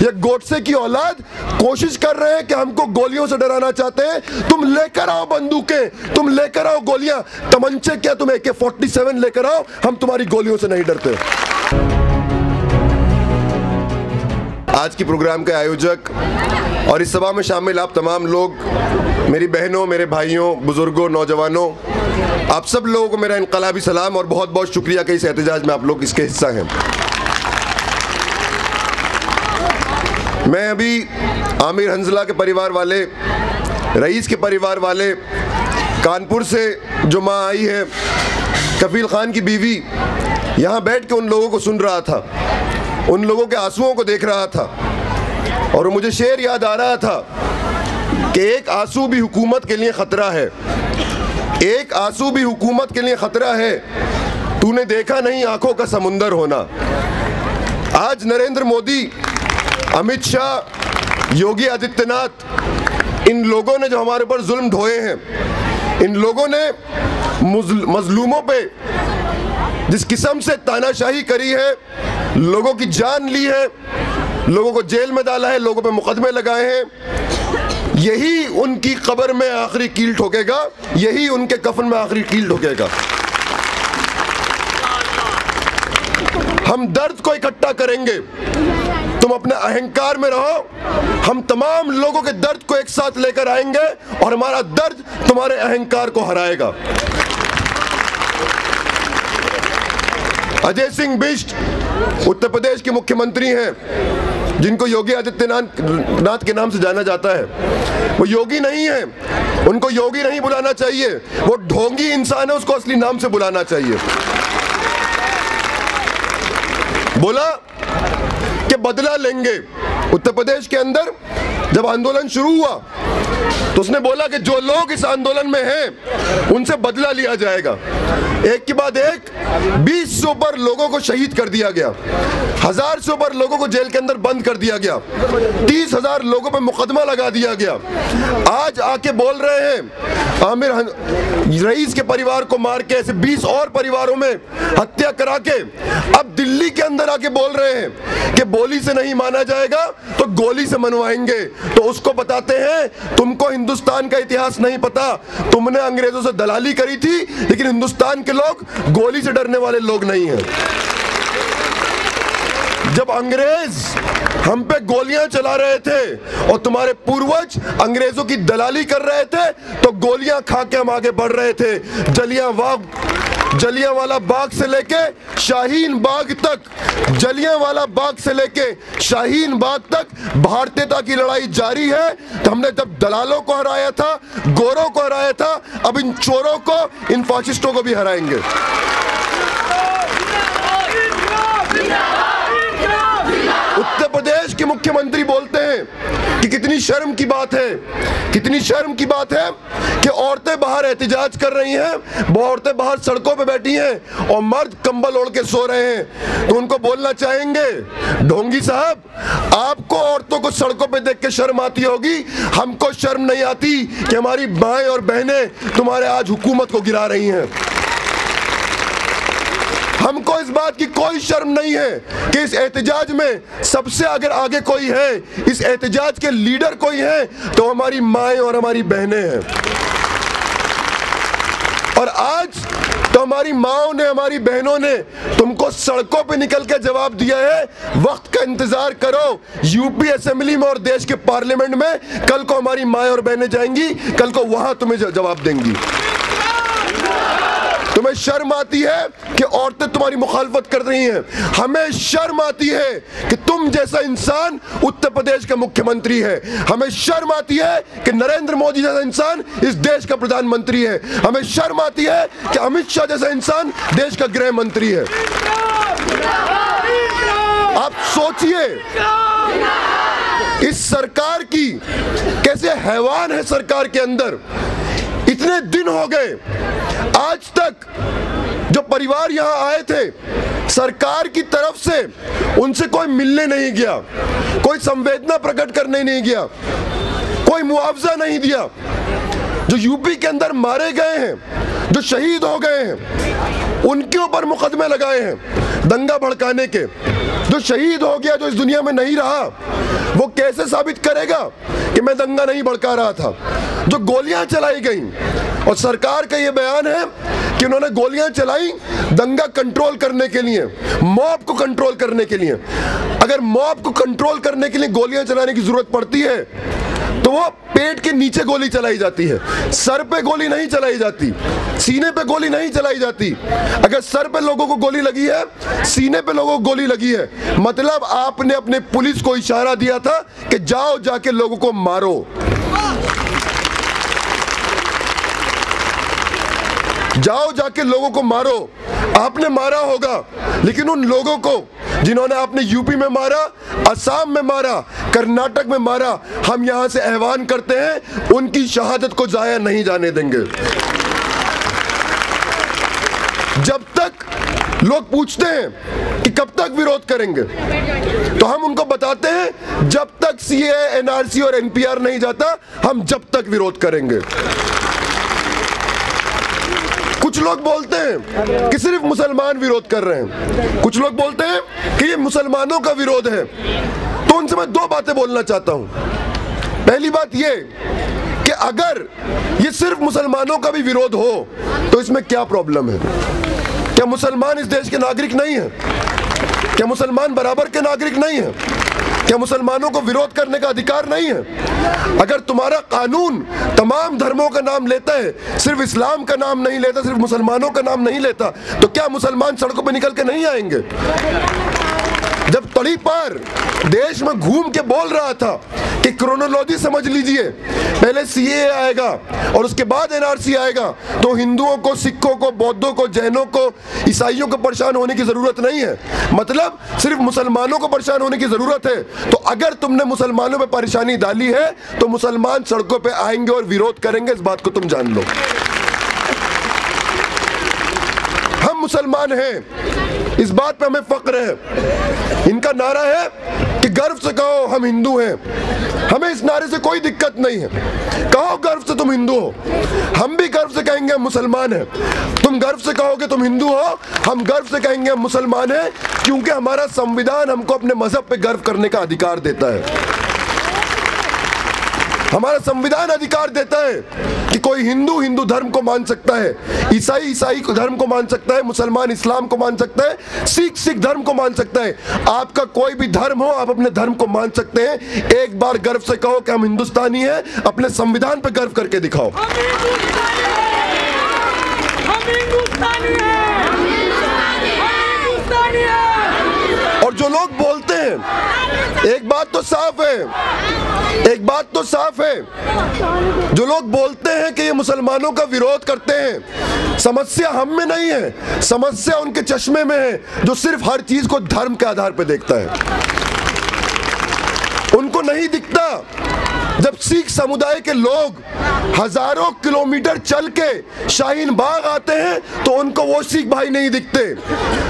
یہ گوٹسے کی اولاد کوشش کر رہے ہیں کہ ہم کو گولیوں سے ڈرانا چاہتے ہیں۔ تم لے کر آؤ بندوقیں۔ تم لے کر آؤ گولیاں۔ تمنچے کیا تم اے کے فورٹی سیون لے کر آؤ؟ ہم تمہاری گولیوں سے نہیں ڈرتے۔ آج کی پروگرام کے آیوجک اور اس سبھا میں شامل آپ تمام لوگ، میری بہنوں، میرے بھائیوں، بزرگوں، نوجوانوں، آپ سب لوگوں کو میرا انقلابی سلام اور بہت بہت شکریہ کہ اس احتجاج میں آپ لوگ اس کے حصہ ہیں۔ میں ابھی عامر حنزلہ کے پریوار والے، رئیس کے پریوار والے، کانپور سے جو ماں آئی ہے، کفیل خان کی بیوی، یہاں بیٹھ کے ان لوگوں کو سن رہا تھا۔ ان لوگوں کے آنسوؤں کو دیکھ رہا تھا۔ اور مجھے شعر یاد آ رہا تھا کہ ایک آنسو بھی حکومت کے لیے خطرہ ہے۔ ایک آنسو بھی حکومت کے لیے خطرہ ہے۔ تو نے دیکھا نہیں آنکھوں کا سمندر ہونا۔ آج نریندر مودی امت شاہ، یوگی آدتیہ ناتھ، ان لوگوں نے جو ہمارے پر ظلم ڈھوئے ہیں، ان لوگوں نے مظلوموں پہ جس قسم سے تانہ شاہی کری ہے، لوگوں کی جان لی ہے، لوگوں کو جیل میں ڈالا ہے، لوگوں پہ مقدمے لگائے ہیں، یہی ان کی قبر میں آخری کیل ٹھوکے گا، یہی ان کے کفن میں آخری کیل ٹھوکے گا۔ ہم درد کو اکٹھا کریں گے۔ تم اپنے اہنکار میں رہو۔ ہم تمام لوگوں کے درد کو ایک ساتھ لے کر آئیں گے اور ہمارا درد تمہارے اہنکار کو ہرائے گا۔ اجے سنگھ بشٹ اتر پردیش کے مکھیہ منتری ہیں، جن کو یوگی آدتیہ ناتھ کے نام سے جانا جاتا ہے۔ وہ یوگی نہیں ہیں، ان کو یوگی نہیں بلانا چاہیے۔ وہ ڈھونگی انسان ہے، اس کو اصلی نام سے بلانا چاہیے۔ بولا؟ بدلہ لیں گے۔ اتر پردیش کے اندر جب آندولن شروع ہوا، تو اس نے بولا کہ جو لوگ اس آندولن میں ہیں، ان سے بدلہ لیا جائے گا۔ ایک کے بعد ایک، بیس سو پر لوگوں کو شہید کر دیا گیا، ہزار سو پر لوگوں کو جیل کے اندر بند کر دیا گیا، تیس ہزار لوگوں پہ مقدمہ لگا دیا گیا۔ آج آ کے بول رہے ہیں، عامر رئیس کے پریوار کو مار کے ایسے بیس اور پریواروں میں ہتیا کرا کے اب دلی کے اندر آ کے بول رہے ہیں کہ بولی سے نہیں مانا جائے گا تو گولی سے منوائیں گے۔ تو اس کو بتاتے ہیں، تم کو ہندوستان کا اتہاس نہیں پتا، تم نے انگریزوں سے دلالی کری تھی، لیکن ہندوستان کے لوگ گولی سے ڈرنے والے لوگ نہیں ہیں۔ جب انگریز ہم پہ گولیاں چلا رہے تھے اور تمہارے پوروج انگریزوں کی دلالی کر رہے تھے، تو گولیاں کھا کے ہم آگے بڑھ رہے تھے۔ جلیاں واگ جلیاں والا باغ سے لے کے شاہین باغ تک جلیاں والا باغ سے لے کے شاہین باغ تک بھارتیتا کی لڑائی جاری ہے۔ تو ہم نے جب دلالوں کو ہرایا تھا، گوروں کو ہرایا تھا، اب ان چوروں کو، ان فاشسٹوں کو بھی ہرائیں گے۔ کے مکھیہ منتری بولتے ہیں کہ کتنی شرم کی بات ہے، کتنی شرم کی بات ہے کہ عورتیں باہر احتجاج کر رہی ہیں، وہ عورتیں باہر سڑکوں پہ بیٹھی ہیں اور مرد کمبل اوڑھ کے سو رہے ہیں۔ تو ان کو بولنا چاہیں گے، ڈھونگی صاحب، آپ کو عورتوں کو سڑکوں پہ دیکھ کے شرم آتی ہوگی۔ ہم کو شرم نہیں آتی کہ ہماری بائیں اور بہنیں تمہارے آج حکومت کو گرا رہی ہیں۔ ہم کو اس بات کی کوئی شرم نہیں ہے کہ اس احتجاج میں سب سے اگر آگے کوئی ہے، اس احتجاج کے لیڈر کوئی ہے تو ہماری مائیں اور ہماری بہنیں ہیں۔ اور آج تو ہماری ماں نے، ہماری بہنوں نے تم کو سڑکوں پہ نکل کے جواب دیا ہے۔ وقت کا انتظار کرو۔ یو پی اسمبلی میں اور دیش کے پارلیمنٹ میں کل کو ہماری مائیں اور بہنیں جائیں گی، کل کو وہاں تمہیں جواب دیں گی۔ تمہیں شرم آتی ہے کہ عورتیں تمہاری مخالفت کر رہی ہیں؟ ہمیں شرم آتی ہے کہ تم جیسا انسان اتر پردیش کا مکھیہ منتری ہے۔ ہمیں شرم آتی ہے کہ نریندر مودی جیسا انسان اس دیش کا پردھان منتری ہے۔ ہمیں شرم آتی ہے کہ امت شاہ جیسا انسان دیش کا گرہ منتری ہے۔ آپ سوچئے، اس سرکار کی کیسے حیوان ہے سرکار کے اندر؟ اتنے دن ہو گئے آج تک جو پریوار یہاں آئے تھے، سرکار کی طرف سے ان سے کوئی ملنے نہیں گیا، کوئی سمویدنا پرکٹ کرنے نہیں گیا، کوئی معاوضہ نہیں دیا۔ جو یو پی کے اندر مارے گئے ہیں، جو شہید ہو گئے ہیں، ان کے اوپر مقدمے لگائے ہیں۔ دنگا بھڑکانے کے۔ جو شہید ہو گیا، جو اس دنیا میں نہیں رہا، وہ کیسے ثابت کرے گا کہ میں دنگا نہیں بھڑکا رہا تھا؟ جو گولیاں چلائی گئیں اور سرکار کا یہ بیان ہے کہ انہوں نے گولیاں چلائی دنگا کنٹرول کرنے کے لیے، موب کو کنٹرول کرنے کے لیے۔ اگر موب کو کنٹرول کرنے کے لیے گولیاں چلانے کی ضرورت پڑتی ہے، تو وہ پیٹ کے نیچے گولی چلائی جاتی ہے۔ سر پہ گولی نہیں چلائی جاتی، سینے پہ گولی نہیں چلائی جاتی۔ اگر سر پہ لوگوں کو گولی لگی ہے، سینے پہ لوگوں کو گولی لگی ہے۔ مطلب آپ نے اپنے پولیس کو اشارہ دیا تھا کہ جاؤ جا کے لوگوں کو مارو۔ جاؤ جا کے لوگوں کو مارو۔ آپ نے مارا ہوگا، لیکن ان لوگوں کو جنہوں نے آپ نے یو پی میں مارا اسام میں مارا، کرناٹک میں مارا، ہم یہاں سے احوان کرتے ہیں، ان کی شہادت کو ضائع نہیں جانے دیں گے۔ جب تک لوگ پوچھتے ہیں کہ کب تک ویروت کریں گے، تو ہم ان کو بتاتے ہیں، جب تک سی اے، این آر سی اور این پی آر نہیں جاتا، ہم جب تک ویروت کریں گے۔ کچھ لوگ بولتے ہیں کہ صرف مسلمان ویروت کر رہے ہیں۔ کچھ لوگ بولتے ہیں کہ یہ مسلمانوں کا ویرود ہے۔ تو ان سے میں دو باتیں بولنا چاہتا ہوں۔ پہلی بات یہ کہ اگر یہ صرف مسلمانوں کا بھی ویرود ہو، تو اس میں کیا پرابلم ہے؟ کیا مسلمان اس دیش کے ناگرک نہیں ہیں؟ کیا مسلمان برابر کے ناگرک نہیں ہیں؟ کیا مسلمانوں کو ویروت کرنے کا ادھیکار نہیں ہے۔ اگر تمہارا قانون تمام دھرموں کا نام لیتا ہے، صرف اسلام کا نام نہیں لیتا، صرف مسلمانوں کا نام نہیں لیتا، تو کیا مسلمان سڑکوں پہ نکل کے نہیں آئیں گے؟ جب تڑی پار دیش میں گھوم کے بول رہا تھا کہ کرونولوجی سمجھ لیجیے۔ پہلے سی اے آئے گا اور اس کے بعد این آر سی آئے گا۔ تو ہندوؤں کو، سکھوں کو، بودھوں کو، جینوں کو، عیسائیوں کو پریشان ہونے کی ضرورت نہیں ہے۔ مطلب صرف مسلمانوں کو پریشان ہونے کی ضرورت ہے۔ تو اگر تم نے مسلمانوں پہ پریشانی ڈالی ہے، تو مسلمان سڑکوں پہ آئیں گے اور ویروت کریں گے۔ اس بات کو تم جان لو۔ ہم مسلمان ہیں۔ اس بات پہ ہمیں فقر ہے۔ ان کا نعرہ ہے کہ گرو سے کہو ہم ہندو ہیں۔ ہمیں اس نعرے سے کوئی دقت نہیں ہے۔ کہو گرو سے تم ہندو ہو۔ ہم بھی گرو سے کہیں گے ہم مسلمان ہیں۔ تم گرو سے کہو گے تم ہندو ہو۔ ہم گرو سے کہیں گے ہم مسلمان ہیں۔ کیونکہ ہمارا سمویدان ہم کو اپنے مذہب پہ گرو کرنے کا ادھیکار دیتا ہے۔ ہمارا سمویدان ادھیکار دیتا ہے کہ کوئی ہندو ہندو دھرم کو مان سکتا ہے، عیسائی عیسائی دھرم کو مان سکتا ہے، مسلمان اسلام کو مان سکتا ہے، سکھ سکھ دھرم کو مان سکتا ہے۔ آپ کا کوئی بھی دھرم ہو، آپ اپنے دھرم کو مان سکتے ہیں۔ ایک بار گرو سے کہو کہ ہم ہندوستانی ہیں، اپنے سمویدان پہ گرو کر کے دکھاؤ۔ اور جو لوگ بولتے ہیں، ایک بات تو صاف ہے، ایک بات تو صاف ہے، جو لوگ بولتے ہیں کہ یہ مسلمانوں کا ویروت کرتے ہیں، سمسیا ہم میں نہیں ہے، سمسیا ان کے چشمے میں ہے، جو صرف ہر چیز کو دھرم کے آدھار پہ دیکھتا ہے۔ ان کو نہیں دکھتا جب سکھ سمودائے کے لوگ ہزاروں کلومیٹر چل کے شاہین باغ آتے ہیں تو ان کو وہ سکھ بھائی نہیں دکھتے۔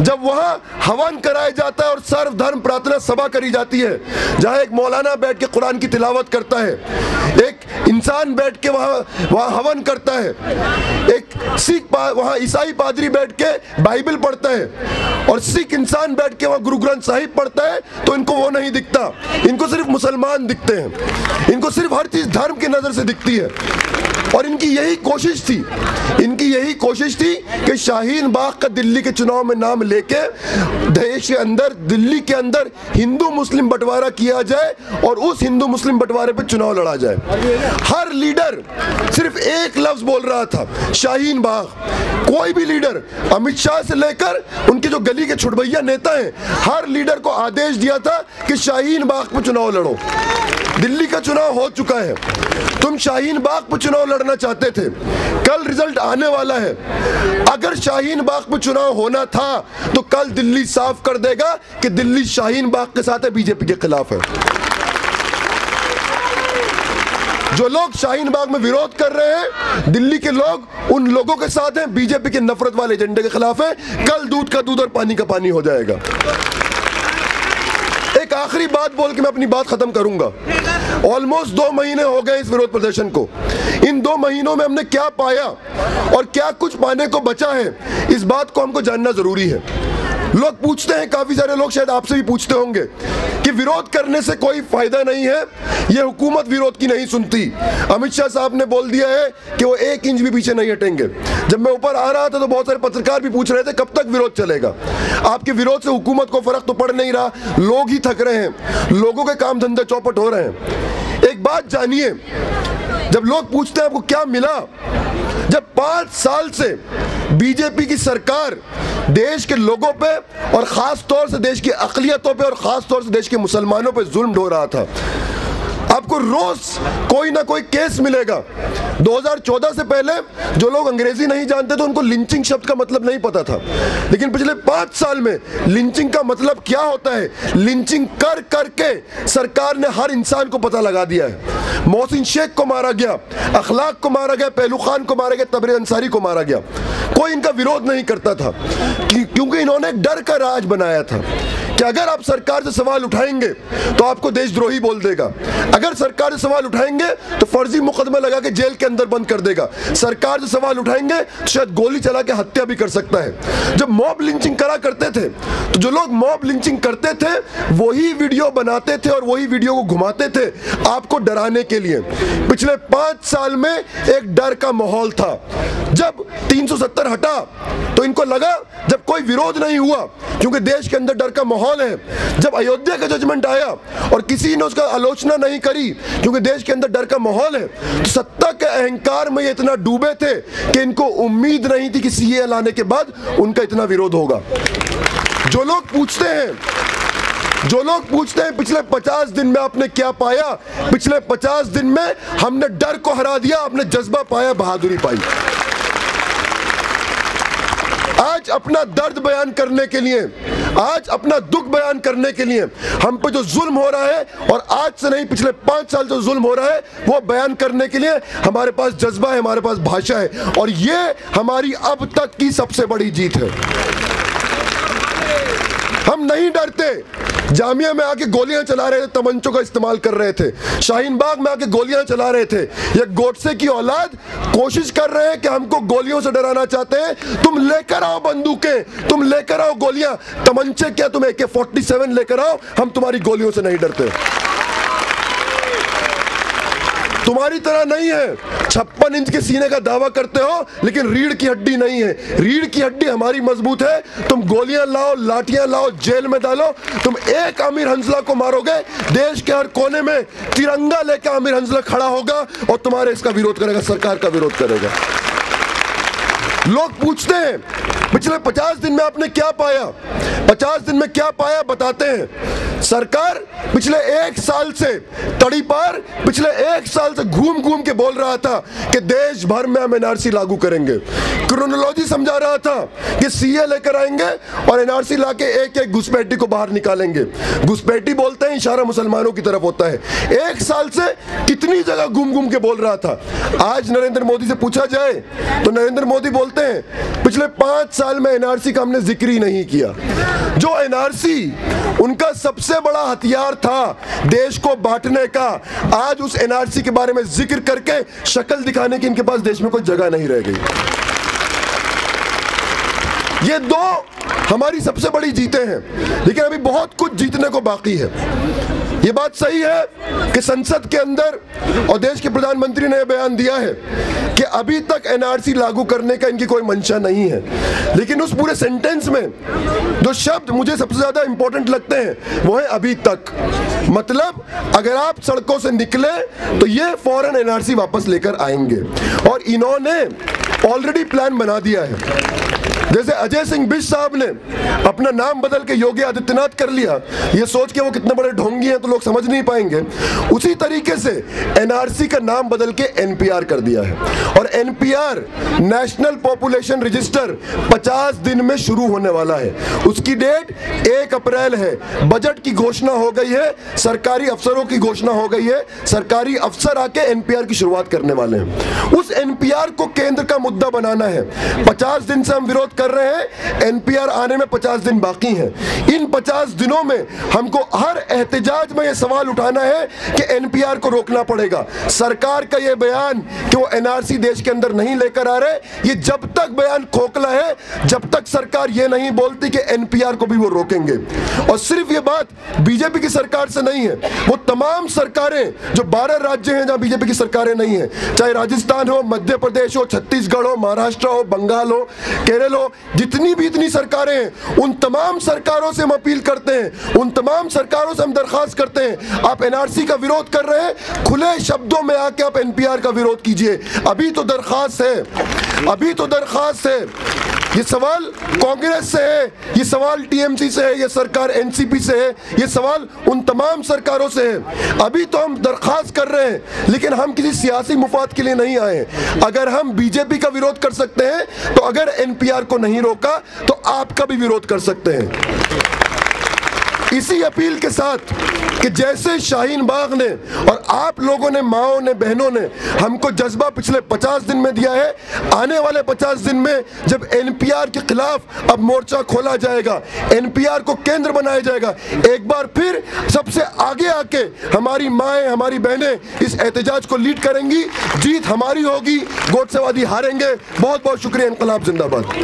جب وہاں ہون کرایا جاتا ہے اور سرو دھرم پراتنا سبھا کری جاتی ہے، جہاں ایک مولانا بیٹھ کے قرآن کی تلاوت کرتا ہے، ایک انسان بیٹھ کے وہاں وہاں ہون کرتا ہے، ایک سکھ وہاں عیسائی پادری بیٹھ کے بائبل پڑھتا ہے اور سکھ انسان بیٹھ کے وہاں گرو گرنتھ صاحب پڑھتا ہے تو ان کو وہ نہیں دکھتا۔ ان کو صرف مسلمان دکھتے ہیں۔ ان کو صرف ہر چیز دھرم کی نظر سے دکھتی ہے۔ اور ان کی یہی کوشش تھی، ان کی یہی کوشش تھی کہ شاہین باغ کا دلی کے چناؤ میں نام لے کے دیش کے اندر، دلی کے اندر ہندو مسلم بٹوارہ کیا جائے اور اس ہندو مسلم بٹوارے پہ چناؤ لڑا جائے۔ ہر لیڈر صرف ایک لفظ بول رہا تھا، شاہین باغ۔ کوئی بھی لیڈر امت شاہ سے لے کر ان کے جو گلی کے چھڑبیا نیتا ہیں، ہر لیڈر کو آدیش دیا تھا کہ شاہین باغ پہ چناؤ لڑو۔ دلی کا چناؤ ہو چکا ہے۔ تم شاہین باغ پہ چناؤ لڑنا چاہتے تھے۔ کل ریزلٹ آنے والا ہے۔ اگر شاہین باغ پہ چناؤ ہونا تھا، تو کل دلی صاف کر دے گا کہ دلی شاہین باغ کے ساتھ ہے بی جے پی کے خلاف ہے۔ جو لوگ شاہین باغ میں ویروت کر رہے ہیں، دلی کے لوگ ان لوگوں کے ساتھ ہیں بی جے پی کے نفرت والے ایجنڈے کے خلاف ہیں۔ کل دودھ کا دودھ اور پانی کا پانی ہو جائے گا۔ آخری بات بول کے میں اپنی بات ختم کروں گا۔ آلموسٹ دو مہینے ہو گئے اس وروت پردرشن کو۔ ان دو مہینوں میں ہم نے کیا پایا اور کیا کچھ پانے کو بچا ہے، اس بات کو ہم کو جاننا ضروری ہے۔ لوگ پوچھتے ہیں، کافی سارے لوگ شاید آپ سے بھی پوچھتے ہوں گے کہ ویروت کرنے سے کوئی فائدہ نہیں ہے، یہ حکومت ویروت کی نہیں سنتی۔ امت شاہ صاحب نے بول دیا ہے کہ وہ ایک انچ بھی پیچھے نہیں ہٹیں گے۔ جب میں اوپر آ رہا تھا تو بہت سارے پترکار بھی پوچھ رہے تھے، کب تک ویروت چلے گا؟ آپ کے ویروت سے حکومت کو فرق تو پڑ نہیں رہا، لوگ ہی تھک رہے ہیں، لوگوں کے کام دھندے چوپٹ ہو رہے ہیں۔ ایک بات جانیے جب لوگ پوچھتے ہیں آپ کو کیا ملا، جب پانچ سال سے بی جے پی کی سرکار دیش کے لوگوں پہ اور خاص طور سے دیش کی اقلیتوں پہ اور خاص طور سے دیش کے مسلمانوں پہ ظلم ڈھو رہا تھا آپ کو روز کوئی نہ کوئی کیس ملے گا۔ دو ہزار چودہ سے پہلے جو لوگ انگریزی نہیں جانتے تو ان کو لنچنگ شبد کا مطلب نہیں پتا تھا۔ لیکن پچھلے پانچ سال میں لنچنگ کا مطلب کیا ہوتا ہے؟ لنچنگ کر کر کے سرکار نے ہر انسان کو پتا لگا دیا ہے۔ محسن شیخ کو مارا گیا، اخلاق کو مارا گیا، پہلو خان کو مارا گیا تبر انصاری کو مارا گیا۔ کوئی ان کا ویرود نہیں کرتا تھا، کیونکہ انہوں نے ایک ڈر کا راج بنایا تھا۔ کہ اگر آپ سرکار سے سوال اٹھائیں گے تو آپ کو دیش دروہی بول دے گا۔ اگر سرکار سے سوال اٹھائیں گے تو فرضی مقدمہ لگا کے جیل کے اندر بند کر دے گا۔ سرکار سے سوال اٹھائیں گے تو شاید گولی چلا کے ہتیا بھی کر سکتا ہے۔ جب موب لنچنگ کرا کرتے تھے، تو جو لوگ موب لنچنگ کرتے تھے، وہی ویڈیو بناتے تھے اور وہی ویڈیو کو گھماتے تھے آپ کو ڈرانے کے لیے۔ پچھلے پانچ سال میں ایک ڈر کا ماحول تھا۔ جب تین سو ستر ہٹا تو ان کو لگا جب کوئی ویرود نہیں ہوا، کیونکہ دیش کے اندر ڈر کا ماحول ہے۔ جب ایودھیا کا ججمنٹ آیا اور کسی نے اس کا آلوچنا نہیں کری، کیونکہ دیش کے اندر ڈر کا ماحول ہے، تو ستہ کے اہنکار میں یہ اتنا ڈوبے تھے کہ ان کو امید نہیں تھی کہ سی اے لانے کے بعد ان کا اتنا ویرود ہوگا۔ جو لوگ پوچھتے ہیں، جو لوگ پوچھتے ہیں، پچھلے پچاس دن میں آپ نے کیا پایا؟ پچھلے پچاس دن میں ہم نے ڈر کو ہرا دیا، آپ نے جذبہ پایا، بہادری پائی۔ آج اپنا درد بیان کرنے کے لیے، آج اپنا دکھ بیان کرنے کے لیے ہم پہ جو ظلم ہو رہا ہے اور آج سے نہیں، پچھلے پانچ سال جو ظلم ہو رہا ہے، وہ بیان کرنے کے لیے ہمارے پاس جذبہ ہے، ہمارے پاس بھاشا ہے۔ اور یہ ہماری اب تک کی سب سے بڑی جیت ہے۔ ہم نہیں ڈرتے۔ جامعہ میں آ کے گولیاں چلا رہے تھے، تمنچوں کا استعمال کر رہے تھے۔ شاہین باغ میں آ کے گولیاں چلا رہے تھے۔ یہ گوٹسے کی اولاد کوشش کر رہے ہیں کہ ہم کو گولیوں سے ڈرانا چاہتے ہیں۔ تم لے کر آؤ بندوقیں، تم لے کر آؤ گولیاں۔ تمنچے کیا تم اے کے فورٹی سیون لے کر آؤ؟ ہم تمہاری گولیوں سے نہیں ڈرتے۔ تمہاری طرح نہیں ہے۔ چھپن انچ کے سینے کا دعویٰ کرتے ہو، لیکن ریڑھ کی ہڈی نہیں ہے۔ ریڑھ کی ہڈی ہماری مضبوط ہے۔ تم گولیاں لاؤ، لاٹیاں لاؤ، جیل میں ڈالو۔ تم ایک امیر حنزلہ کو مارو گے۔ دیش کے ہر کونے میں ترنگا لے کے امیر حنزلہ کھڑا ہوگا اور تمہارے اس کا ویروت کرے گا، سرکار کا ویروت کرے گا۔ لوگ پوچھتے ہیں، پچھلے پچاس دن میں آپ نے کیا پایا؟ پچاس دن میں کیا پایا؟ بتاتے ہیں۔ سرکار پچھلے ایک سال سے تڑی پار پچھلے ایک سال سے گھوم گھوم کے بول رہا تھا کہ دیش بھر میں ہم این آر سی لاگو کریں گے۔ کرونولوجی سمجھا رہا تھا کہ سی اے لے کر آئیں گے اور این آر سی لا کے ایک ایک گھسپیٹی کو باہر نکالیں گے۔ گھسپیٹی بولتے ہیں، اشارہ مسلمانوں کی طرف ہوتا ہے۔ ایک سال سے کتنی جگہ گھوم گھوم کے بول رہا تھا۔ آج نریندر مودی سے پوچھا جائے تو نریندر مودی بولتے ہیں، پچھلے پانچ سال میں این آر سی کا ہم نے ذکر ہی نہیں کیا۔ جو این آر سی ان کا سب سے بڑا ہتھیار تھا دیش کو بانٹنے کا۔ آج اس این آر سی کے بارے میں ذکر کر کے شکل دکھانے کی ان کے پاس دیش میں کوئی جگہ نہیں رہ گئی۔ یہ دو ہماری سب سے بڑی جیتے ہیں، لیکن ابھی بہت کچھ جیتنے کو باقی ہے۔ یہ بات صحیح ہے کہ سنسد کے اندر اور دیش کے پردھان منتری نے بیان دیا ہے کہ ابھی تک این آر سی لاگو کرنے کا ان کی کوئی منشا نہیں ہے۔ لیکن اس پورے سینٹنس میں جو شبد مجھے سب سے زیادہ امپورٹنٹ لگتے ہیں وہ ہیں ابھی تک۔ مطلب اگر آپ سڑکوں سے نکلے تو یہ فوراً این آر سی واپس لے کر آئیں گے۔ اور انہوں نے آلریڈی پلان بنا دیا ہے۔ جیسے اجے سنگھ بش صاحب نے اپنا نام بدل کے یوگی آدتیہ ناتھ کر لیا، یہ سوچ کے وہ کتنے بڑے ڈھونگی ہیں تو لوگ سمجھ نہیں پائیں گے۔ اسی طریقے سے این آر سی کا نام بدل کے این پی آر کر دیا ہے۔ اور N P R national population register پچاس دن میں شروع ہونے والا ہے۔ اس کی ڈیٹ ایک اپریل ہے۔ بجٹ کی گھوشنا ہو گئی ہے۔ سرکاری افسروں کی گھوشنا ہو گئی ہے۔ سرکاری افسر آ کے این پی آر کی شروعات کرنے والے ہیں۔ اس این پی آر کو کیندر کا مدہ بنانا ہے۔ پچاس دن سے ہم ویروت کر رہے ہیں، این پی آر آنے میں پچاس دن باقی ہیں۔ ان پچاس دنوں میں ہم کو ہر احتجاج میں یہ سوال اٹھانا ہے کہ این پی آر کو روکنا پڑے گا۔ سرکار کا یہ بیان کہ وہ این آر سی دیش کے اندر نہیں لے کر آ رہے، یہ جب تک بیان کھوکھلا ہے، جب تک سرکار یہ نہیں بولتی کہ این پی آر کو بھی وہ روکیں گے۔ اور صرف یہ بات بی جے پی کی سرکار سے نہیں ہے، وہ تمام سرکاریں جو بارہ راجیہ ہیں جہاں بی جے پی کی سرکاریں نہیں ہیں، چاہے راجستھان ہو، مدھیہ پردیش ہو چھتیس گڑھ ہو مہاراشٹر ہو، بنگال ہو، کیرل ہو جتنی بھی اتنی سرکاریں ہیں ان تمام سرکاروں سے ہم اپیل کرتے ہیں، ان تمام سرکاروں سے ہم درخواست کرتے ہیں، آپ این آر سی کا ویروت کر رہے ہیں، کھلے شبدوں میں آ کے آپ این پی آر کا ویروت کیجیے۔ ابھی تو درخواست ہے، ابھی تو درخواست ہے۔ یہ سوال کانگریس سے ہے، یہ سوال ٹی ایم سی سے ہے، یہ سرکار این سی پی سے ہے، یہ سوال ان تمام سرکاروں سے ہے۔ ابھی تو ہم درخواست کر رہے ہیں، لیکن ہم کسی سیاسی مفاد کے لیے نہیں آئے ہیں۔ اگر ہم بی جے پی کا ویروت کر سکتے ہیں، تو اگر این پی آر کو نہیں روکا، تو آپ کا بھی ویروت کر سکتے ہیں۔ اسی اپیل کے ساتھ کہ جیسے شاہین باغ نے آپ لوگوں نے، ماؤں نے، بہنوں نے ہم کو جذبہ پچھلے پچاس دن میں دیا ہے۔ آنے والے پچاس دن میں جب این پی آر کے خلاف اب مورچہ کھولا جائے گا، این پی آر کو کیندر بنایا جائے گا، ایک بار پھر سب سے آگے آ کے ہماری مائیں، ہماری بہنیں اس احتجاج کو لیڈ کریں گی۔ جیت ہماری ہوگی، گوٹ سے وادی ہاریں گے۔ بہت بہت شکریہ انقلاب زندہ باد۔